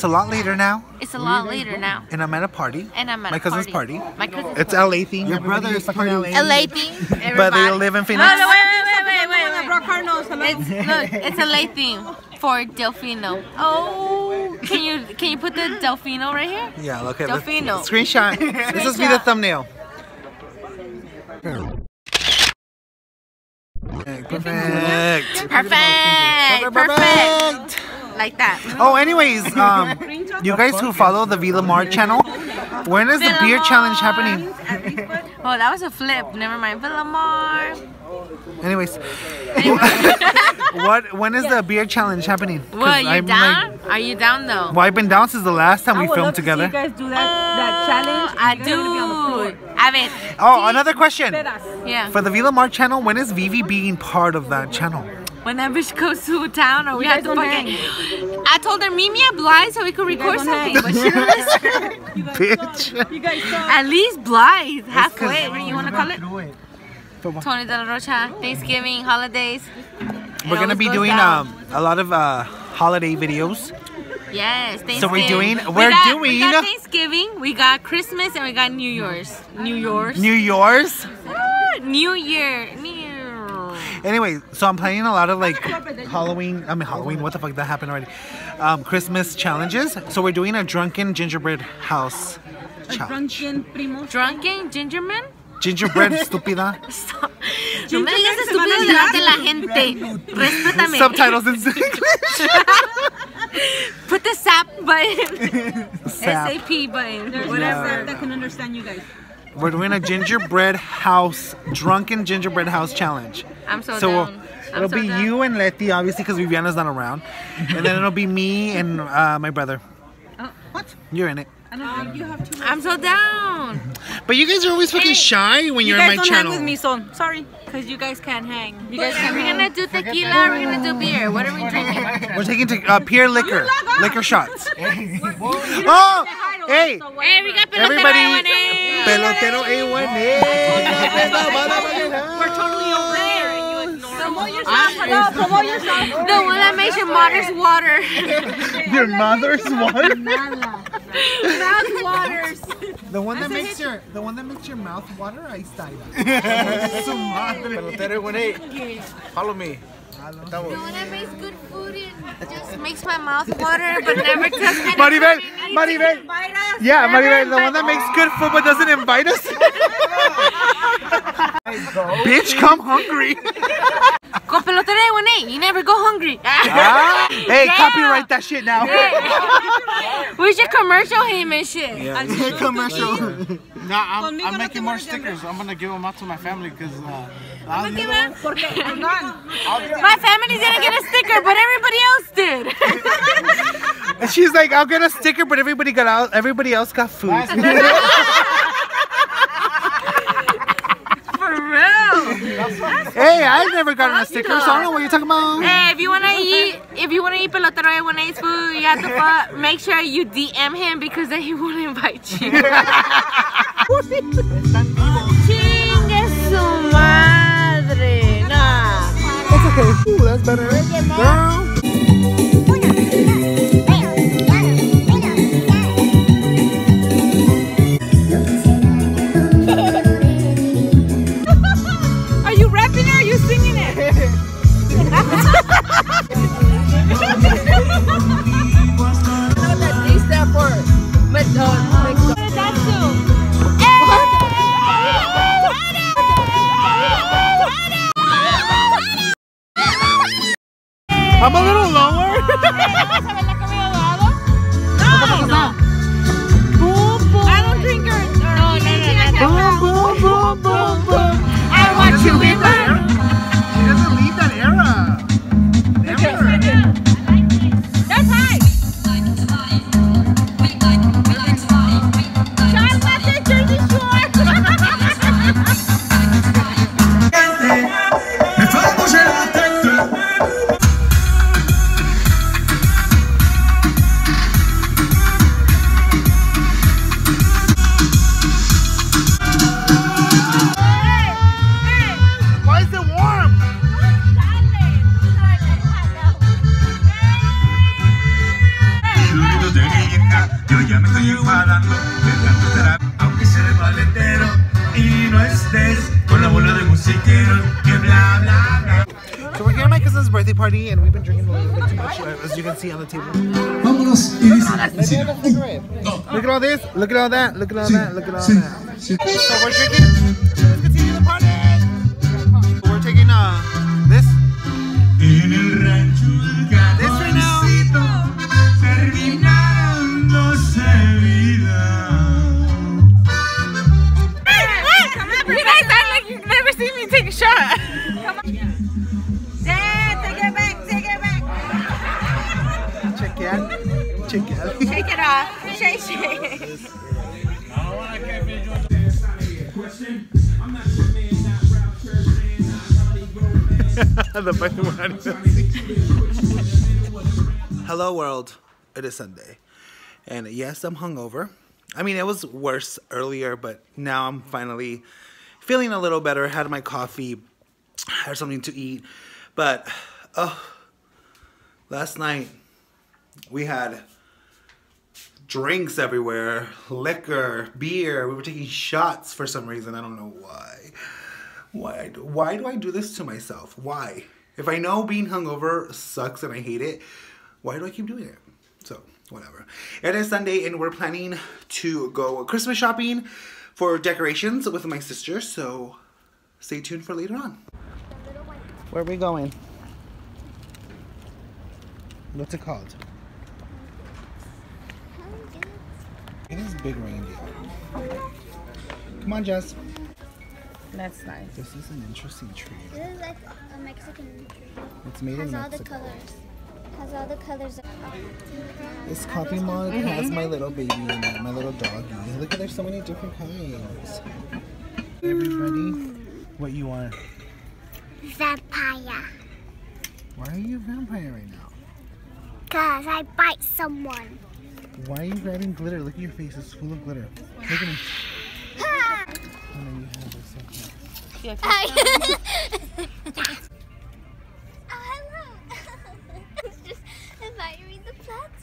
It's a lot later now, It's a lot later now. and I'm at a party. And I'm at My a cousin's party. party. My cousin's It's party. LA theme. Your brother is fucking partying. LA theme. But they live in No, Phoenix. no, wait, wait, wait, wait, wait, wait. Brock Cardinals. It's look, it's a late theme for Delfino. Oh, can you can you put the Delfino right here? Yeah, okay. let's- Delfino. Screenshot. this is be the Screenshot. thumbnail. Perfect. Perfect, Perfect. perfect, like that. Oh, anyways, um, you guys who follow the Vila Mar channel, when is the beer Villamar. challenge happening? Oh, that was a flip. Never mind, Villamar. Anyways, what? When is the beer challenge happening? 'Cause What? You I'm, down? Like, Are you down though? well, I've been down since the last time I we would filmed love to see together. you guys do that, that challenge. I You guys are gonna be on the do. I mean, Oh, another question. Yeah. For the Vila Mar channel, when is Vivi being part of that channel? When that bitch goes to town, or we You have to don't fucking. I told her meet me at Blythe so we could record something, hang. but she don't listen. You guys Bitch. suck. You guys suck. At least Blythe, halfway. What do you want to call it? Do it. Tony De La Rocha, Thanksgiving, holidays. We're gonna be doing um a lot of uh holiday videos. Yes, Thanksgiving. So we're doing- We we're got- doing- We got Thanksgiving, we got Christmas, and we got New Year's. New Year's. New Year's. New Year. New. Anyway, so I'm playing a lot of like Halloween. I mean Halloween. What the fuck? That happened already. Um, Christmas challenges. So we're doing a drunken gingerbread house A challenge. drunken primo. Drunken gingerman? Gingerbread, estúpida. Stop. No me digas estúpido delante de la gente. Respétame. Subtitles in English. Put the SAP button. Sap. SAP button. There's Whatever. no that can understand you guys. We're doing a gingerbread house, drunken gingerbread house challenge. I'm so, So down. I'm it'll so be down. you and Letty, obviously, because Viviana's not around, and then it'll be me and uh, my brother. What? You're in it. I don't think you have to. I'm so down. But you guys are always fucking shy when You you're guys in my don't channel. hang with me, so sorry, because you guys can't hang. You guys can't We're hang. gonna do tequila. We're gonna do beer. What are we drinking? We're taking to, uh, pure liquor, liquor shots. oh, hey, Hey, we got pelotero everybody, A1A. pelotero A1A. We're totally over there, and you ignore Promote yourself. Ah, Hello, promote yourself. The one that makes your mother's water. Your mother's one. Mouth waters. The one that makes your, the one that makes your mouth water. Ahí está. Su madre. Pelotero 1-8. Follow me. The one that makes good food and just makes my mouth water, but never tells me. Maribel, Maribel. Invite us. Yeah, Maribel, the one that makes good food but doesn't invite us. Bitch, come hungry. Con pelotero A1A, you never go hungry. Ah, hey, Yeah. copyright that shit now. We should commercial him and shit. Yeah. commercial. Nah, I'm, Conmigo I'm no making more mueres de stickers. I'm gonna give them out to my family because uh, I'ma give him- Porque, hang on. My family didn't get a sticker, but everybody else did. And she's like, I'll get a sticker, but everybody got out. Everybody else got food. For real. hey, I've never gotten a sticker, so I don't know what you're talking about. Hey, if you wanna eat, if you wanna eat pelotero A1A's food, you have to make sure you DM him because then he won't invite you. bonito. Están. I'm a little lower. I don't drink or, or no, no, no, boom, boom, boom, boom. I want you in my estoy enfadando de tanto estar aunque sea de maletero y no estés con la bola de musiqueros que bla bla bla. So we're here at my cousin's birthday party and we've been drinking a little bit too much, uh, as you can see on the table. Vámonos y dice. Look at the. Look at all this. Look at all that. Look at all that. Look at all sí, that. sí. So we're drinking. Check it out. Check it out. Take it off. Shake, shake. the fucking one. Hello world. It is Sunday. And yes, I'm hungover. I mean, it was worse earlier, but now I'm finally feeling a little better. Had my coffee, had something to eat. But, oh, last night we had drinks everywhere, liquor, beer. We were taking shots for some reason. I don't know why. Why? do- Why do I do this to myself? Why? If I know being hungover sucks and I hate it, why do I keep doing it? So whatever. It is Sunday and we're planning to go Christmas shopping for decorations with my sister. So stay tuned for later on. Where are we going? What's it called? It is big reindeer. Come on, Jess. That's nice. This is an interesting tree. This is like a Mexican tree. It's made Has in all the Mexico. colors. Has all the colors. Of, This coffee mug mm-hmm. has my little baby in it, my little doggy. Look at there's so many different kinds. Everybody, what you want? vampire. Why are you a vampire right now? Cause I bite someone. Why are you grabbing glitter? Look at your face. It's full of glitter. Look at him. Yeah, oh, hello. just inviting me the plants